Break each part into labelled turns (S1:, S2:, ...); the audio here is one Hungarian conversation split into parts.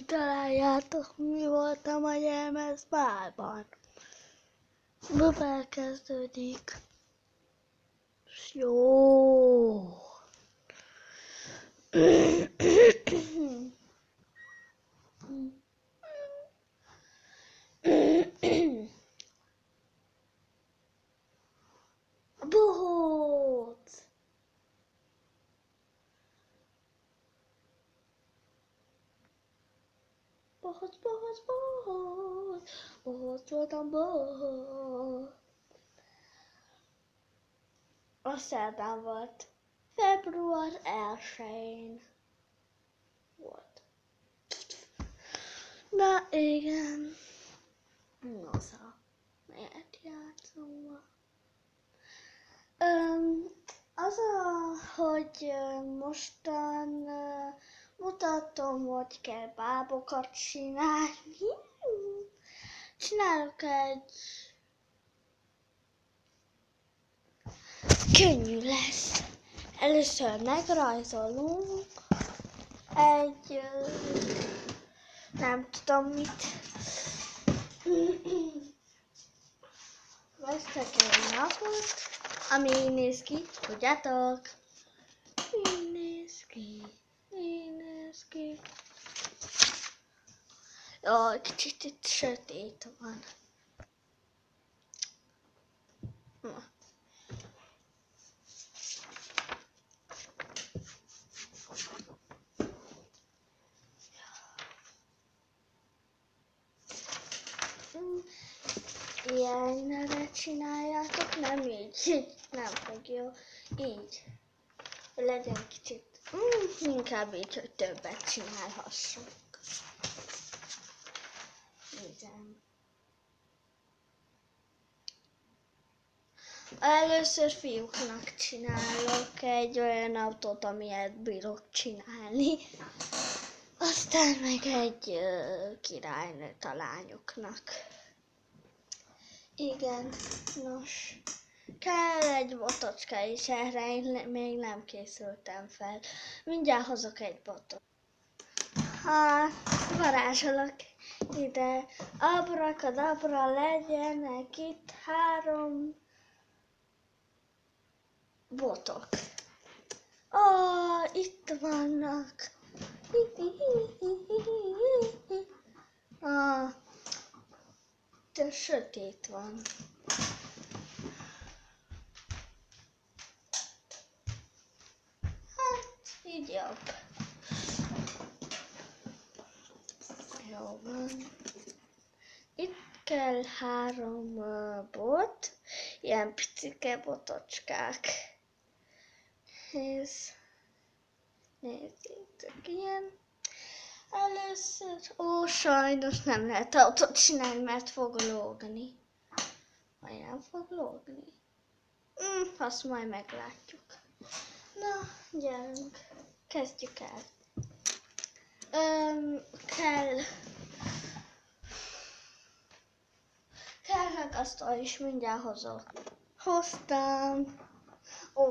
S1: kitaláljátok, mi voltam a jelmez bálban. Mivel kezdődik? Jó. Bohóc, bohóc, bohóc! Bohóc voltam, bohóc! A szerdán volt. Február 1-én volt. Na igen. Noza. Miért játszom? Öm, az a, hogy mostan ö, mutatom, hogy kell bábokat csinálni. Csinálok egy könnyű lesz. Először megrajzolunk egy nem tudom mit. Vesztek egy napot, ami néz ki, tudjátok? Így néz ki, így néz ki. Jó, kicsit itt sötét van. Na. Ilyenre csináljátok, nem így, nem fog jó, így. Legyen kicsit, mm, inkább így, hogy többet csinálhassunk. Igen. Először fiúknak csinálok egy olyan autót, amilyet bírok csinálni. Aztán meg egy ö, királynőt a lányoknak. Igen, nos. Kell egy botocska is, erre én még nem készültem fel. Mindjárt hozok egy botot. Hát, varázsolok ide. Abrakadabra legyenek itt három botok. Ó, itt vannak. Ah, de sötét van. Hát, így jobb. Van. Itt kell három bot, ilyen picike botocskák. Ez, nézzétek, ilyen. Először, ó, sajnos nem lehet autót csinálni, mert fog lógni. Vagy nem fog lógni? Mm, azt majd meglátjuk. Na, gyerünk, kezdjük el. Öm, kell kell ragasztó is mindjárt hozok. Hoztam. Ó,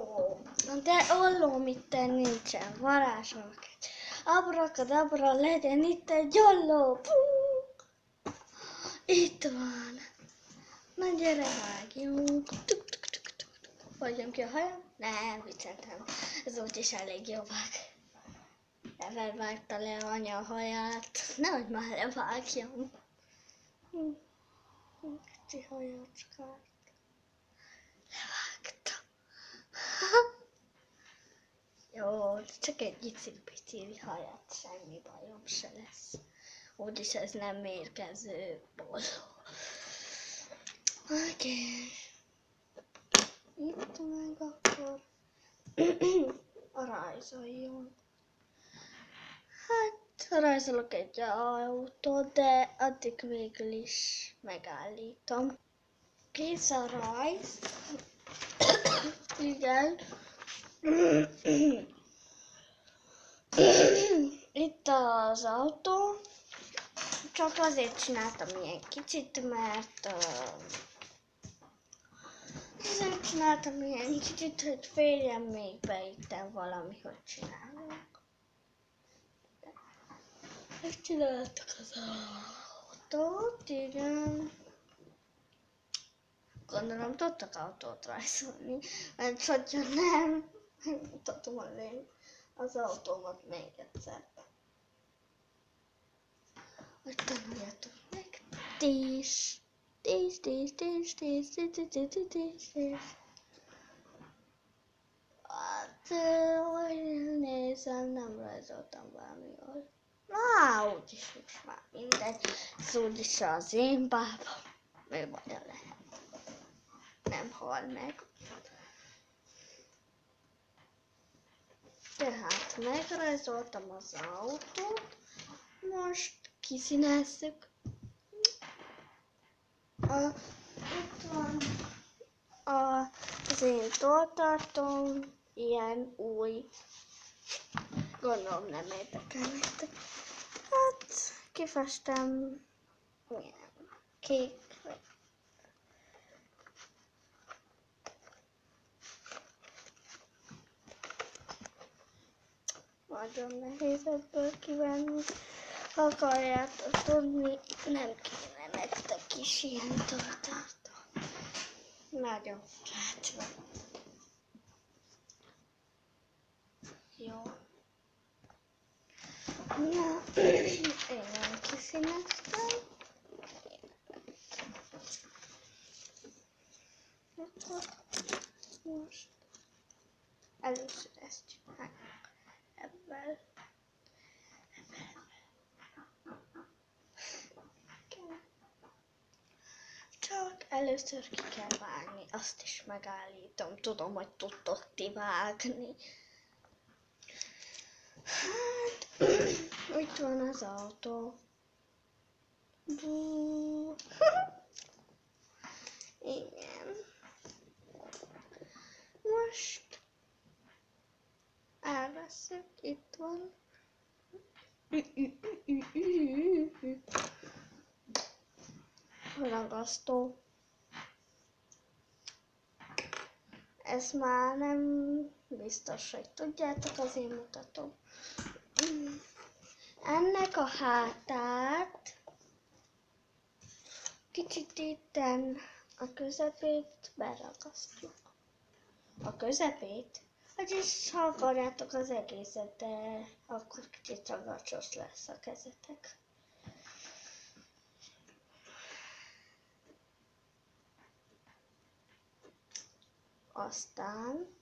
S1: de ollóm itt nincsen. Varázsolok egy. Abrakadabra legyen itt egy olló. Pú! Itt van. Na gyere, vágjunk. Tuk, tuk, tuk, tuk. Vagyom ki a hajam? Nem, vicceltem. Ez úgyis elég jó vág. Ever vágta le anya a haját. Nehogy már levágjam. Hm. Kicsi hajacskát. Levágta. Jó, csak egy icipici hajat, semmi bajom se lesz. Úgyis ez nem mérgező boldog. Oké. Itt meg akkor a rajzoljon. Hát, rajzolok egy autót, de addig végül is megállítom. Kész a rajz. Igen. Itt az autó. Csak azért csináltam ilyen kicsit, mert uh, azért csináltam ilyen kicsit, hogy férjem még be itt valami, hogy csinálunk. Megcsináltak az autót, igen. Gondolom tudtak autót rajzolni, mert hogyha nem, mutatom az én az autómat még egyszer. Hogy tanuljatok meg. Tés, tés, tés, tés, tés, tés, tés, tés, tés, tés, tés. Hát, hogy nézem, nem rajzoltam valami jól. Na, úgyis most már mindegy. Ez úgyis az én bábam. Ő baja lehet. Nem hal meg. Tehát megrajzoltam az autót. Most kiszínezzük. A, itt van a, az én toltartom, ilyen új. Gondolom nem érdekel nektek. Hát kifestem ilyen kék. Nagyon nehéz ebből kivenni. Ha akarjátok tudni, nem kéne nektek is ilyen tartát. Nagyon fát Jó. Nem kiszíneztem. Akkor most először ezt csináljuk ebben. Csak először ki kell vágni, azt is megállítom. Tudom, hogy tudtok ti vágni. Hát, itt van az autó. Igen. Most elveszek, itt van. Ragasztó. Ez már nem biztos, hogy tudjátok, azért mutatom. Ennek a hátát kicsit itten a közepét beragasztjuk. A közepét? Vagyis ha akarjátok az egészet, de akkor kicsit ragacsos lesz a kezetek. Aztán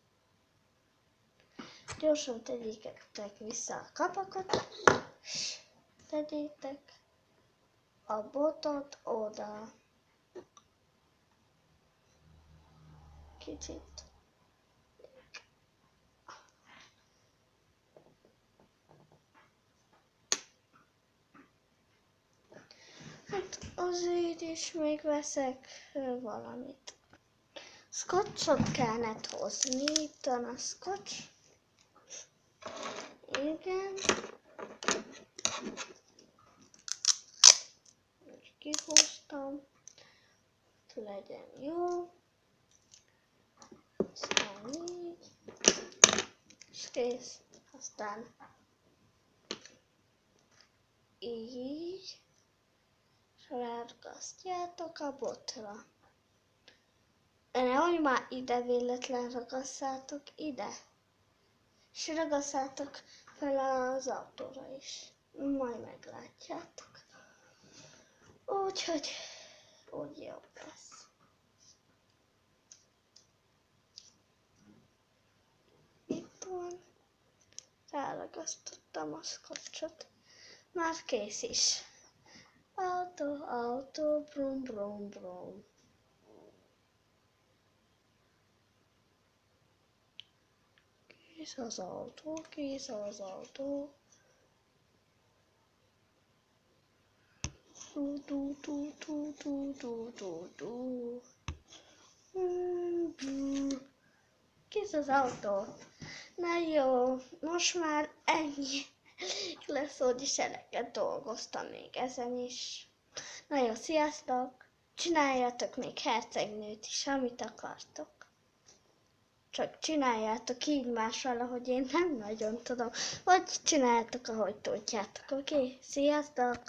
S1: Gyorsan tegyétek vissza a kapakat, tegyétek a botot oda. Kicsit. Hát azért is még veszek valamit. Scotchot kellett hozni, itt van a scotch. Igen. Most kihoztam. Legyen jó. Aztán így. És kész. Aztán így. És ráragasztjátok a botra. De nehogy már ide véletlen ragasztátok ide. És ragaszátok fel az autóra is. Majd meglátjátok. Úgyhogy úgy jobb lesz. Itt van. Ráragasztottam a szkocsot. Már kész is. Autó, autó, brum, brum, brum. Kész az autó, kész az autó. Du, du, du, du, du, du, du, du. Kész az autó. Na jó, most már ennyi lesz, hogy is eleget dolgoztam még ezen is. Na jó, sziasztok! Csináljatok még hercegnőt is, amit akartok. Csak csináljátok így mással, ahogy én nem nagyon tudom. Vagy csináljátok, ahogy tudjátok, oké? Okay? Sziasztok!